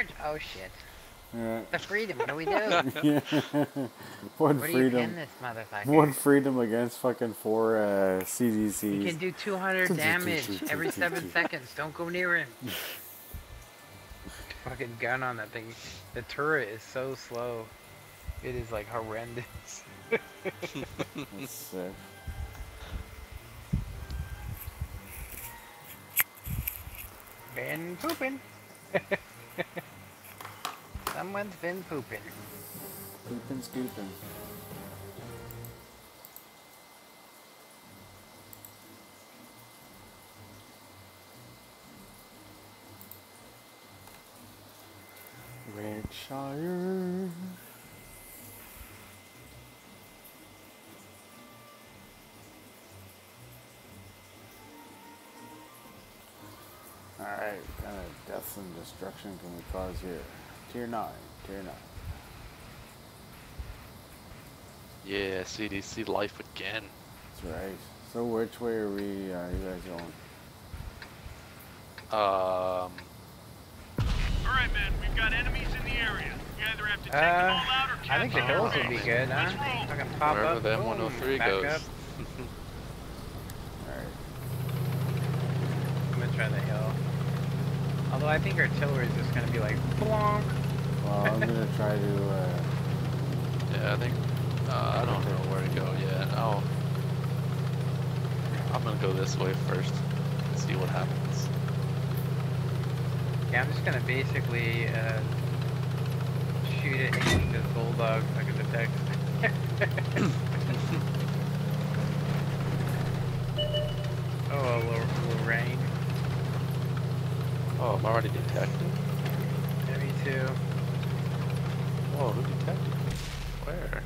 charge. Oh shit. Yeah. The freedom. What do we do? yeah. One What do you pin freedom. this motherfucker? One freedom against fucking four uh, You can do 200 damage every seven seconds. Don't go near him. Fucking gun on that thing. The turret is so slow. It is like horrendous. That's sick. Been pooping. Someone's been pooping. Scooping, scooping. Redshire. Alright, what kind of death and destruction can we cause here? Tier 9, tier 9. Yeah, CDC life again. That's right. So which way are we, uh, you guys going? Um, Alright, man, we've got enemies in the area. We either have to take them Uh, all out or I think the capture hills them. would be good, huh? Let's roll. Fucking pop wherever up, the boom, M103 back goes. Alright. I'm gonna try the hill. Although I think artillery is just gonna be like, blonk. Well, I'm gonna try to, uh, yeah, I think, uh, I don't know where to go yet. Oh, I'm gonna go this way first and see what happens. Yeah, I'm just gonna basically uh, shoot it aiming this bulldog so I can detect. oh, a little, little rain. Oh, I'm already detected. Yeah, me too. Whoa, who detected me? Where?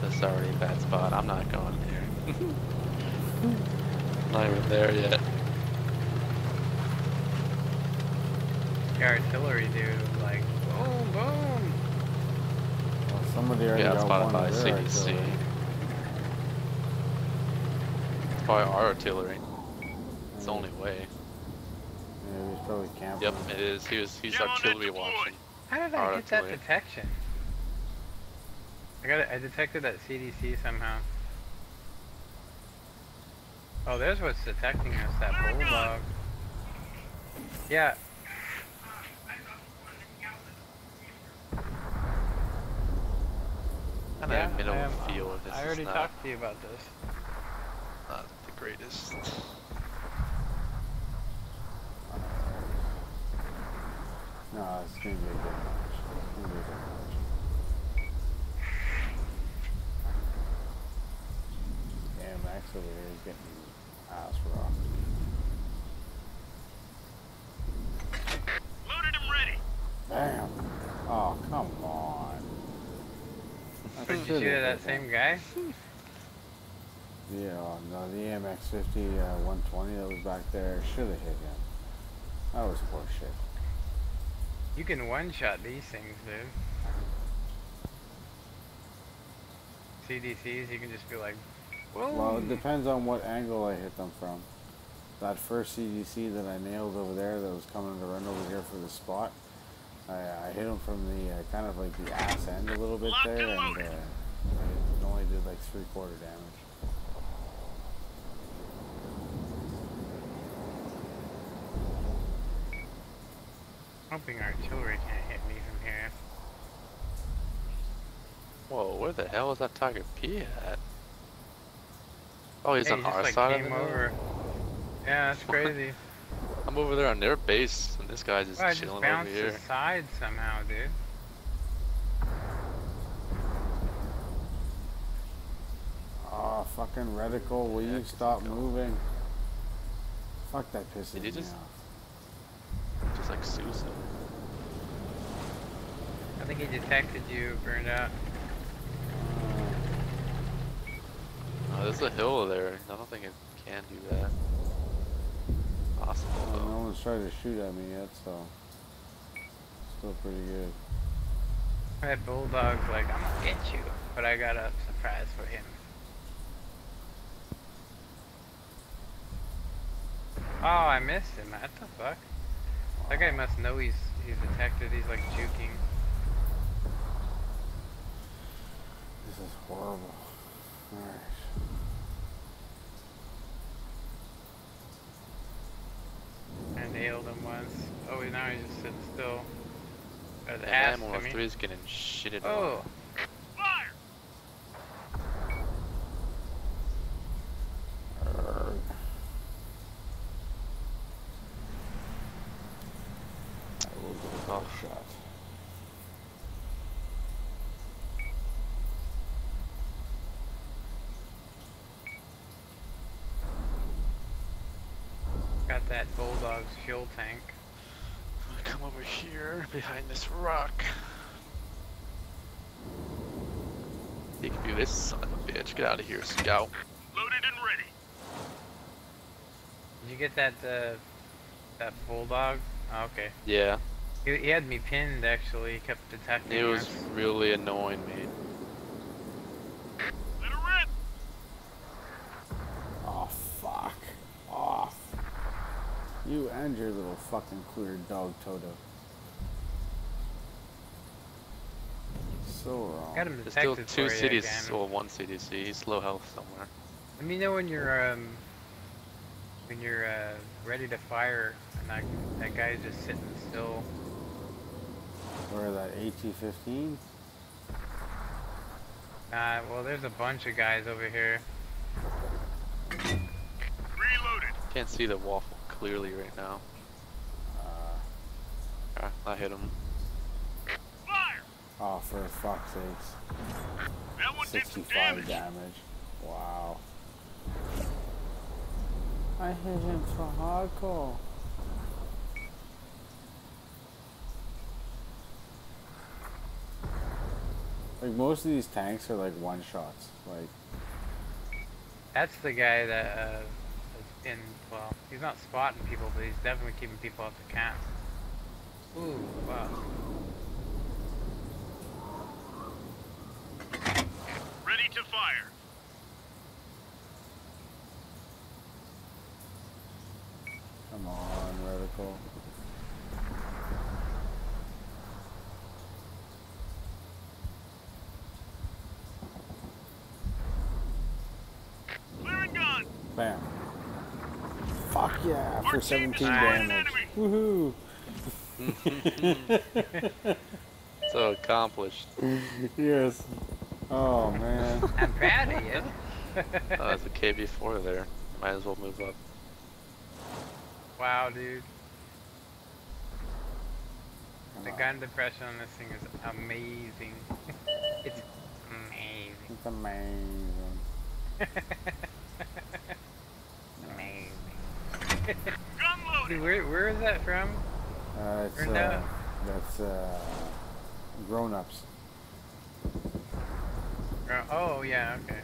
This is already a bad spot. I'm not going there. not even there yet. The artillery dude, like, boom, boom. well, somebody already Yeah, it's got spotted by CDC. artillery. It's probably our artillery. It's the only way. Yeah, he's probably camping. Yep, it is. He was, he's Get on that artillery watching. How did I Our get that detection? I got it. I detected that CDC somehow. Oh, there's what's detecting us. That bulldog. Yeah. Kind of yeah, middle I, of am- the field. This I already talked to you about this. not the greatest. No, it's gonna be a good match. It's gonna be a good match. Yeah, Max over here is getting ass rocked. Loaded and ready. Damn. Oh, come on. Did you should've shoot at that same guy? Yeah, oh, no, the AMX-50 uh, 120 that was back there should have hit him. That was horseshit. You can one-shot these things, dude. CDCs, you can just be like, whoa. Well, it depends on what angle I hit them from. That first CDC that I nailed over there that was coming to run over here for the spot, I, I hit him from the uh, kind of like the ass end a little bit Locked there, and and uh, it only did like three quarter damage. Hoping artillery can't hit me from here. Whoa, where the hell is that Tiger P at? Oh, he's Hey, on he just, our like, side of came the over. Yeah, that's crazy. I'm over there on their base, and this guy's just Well, I just chilling over bounced here. aside somehow, dude. Oh, fucking reticle, will Yeah, you 'cause stop moving? Fuck, that pisses Did me just- off. Just like Susan. I think he detected you, burned out. Oh, there's a hill there. I don't think it can do that. Possible well, no one's tried to shoot at me yet, so still pretty good. That bulldog's like, I'm gonna get you. But I got a surprise for him. Oh, I missed him. What the fuck? That guy must know he's he's detected. He's like juking. This is horrible. Alright. I nailed him once. Oh, now he's just sitting still. Got And ass Ammo to me. 3 is getting shitted Oh, on. Fire! Alright. I will give it a Oh. shot. got that Bulldog's fuel tank. I'm gonna come over here behind this rock. You can do this son of a bitch. Get out of here, scout. Loaded and ready. Did you get that uh, that Bulldog? Oh, okay. Yeah, He, he had me pinned actually. He kept detecting it was us. really annoying me. Let her rip! Oh, fuck. Off. You and your little fucking queer dog, Toto. So wrong. Got him There's still two cities, or well, one CDC. He's low health somewhere. Let me know when you're um when you're uh, ready to fire and that that guy's just sitting still. Where that AT-15? Uh, well, there's a bunch of guys over here. Reloaded. Can't see the waffle clearly right now. Uh, Ah, I hit him. Fire! oh, for fuck's sakes. That one did some 65 damage. damage. Wow. I hit him for hardcore. Like most of these tanks are like one shots. Like That's the guy that uh, is in. Well, he's not spotting people, but he's definitely keeping people off the camp. Ooh, wow. Ready to fire. come on, reticle. Clearing gun. Bam. Fuck yeah, Our for 17 damage. enemy. Woohoo. So accomplished. yes. Oh man. I'm proud of you. Oh, there's a KV-4 there. Might as well move up. wow, dude. The gun depression on this thing is amazing. it's amazing. It's amazing. amazing. Gun Dude, where, where is that from? Uh, it's, uh, that's uh, grown-ups. Oh, oh yeah, okay. okay.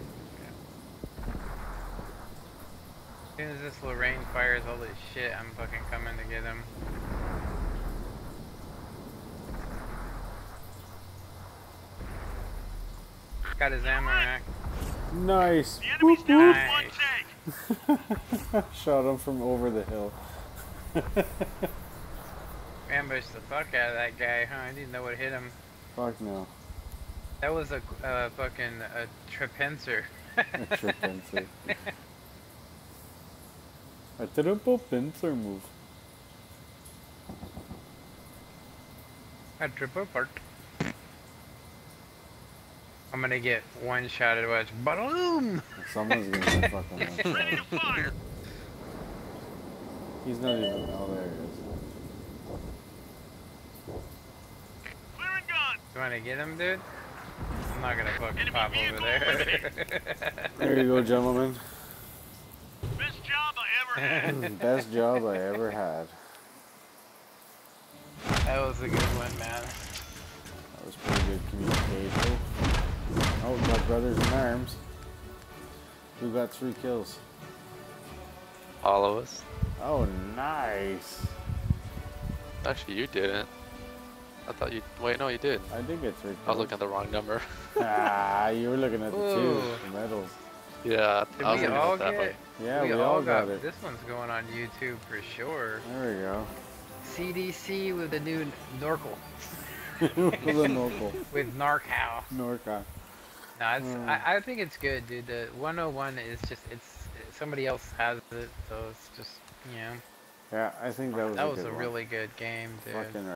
As soon as this Lorraine fires all this shit, I'm fucking coming to get him. Got his ammo rack. Nice. The enemy's down whoop. To one tank. Shot him from over the hill. Ambushed the fuck out of that guy, huh? I didn't know what hit him. Fuck no. That was a uh, fucking a tripensor. A tripensor. A triple pincer move. A triple part. I'm gonna get one shot at watch. Boom! Someone's gonna get fucking one Ready to fire. He's not even. Oh, there he is. Clearing gun. You wanna get him, dude? I'm not gonna fucking Enemy pop over there. There you go, gentlemen. Best job I ever had. Best job I ever had. that was a good one, man. That was pretty good communication. Oh, my brothers in arms. Who got three kills? All of us. Oh, nice. Actually, you didn't. I thought you. Wait, no, you did. I did get three kills. I was looking at the wrong number. ah, you were looking at the two Ooh. the medals. yeah, I was we looking all at that get? one. Yeah, we, we, all got, got, it. This one's going on YouTube for sure. There we go. CDC with the new Norkel with a Norcal. with Narcow. Norca. No, it's, Mm. I, I think it's good, dude. The 101 is just it's somebody else has it, so it's just you know Yeah, I think that was that a was a one. really good game, dude. Fucking